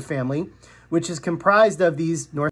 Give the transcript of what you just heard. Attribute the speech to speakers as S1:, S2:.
S1: family, which is comprised of these North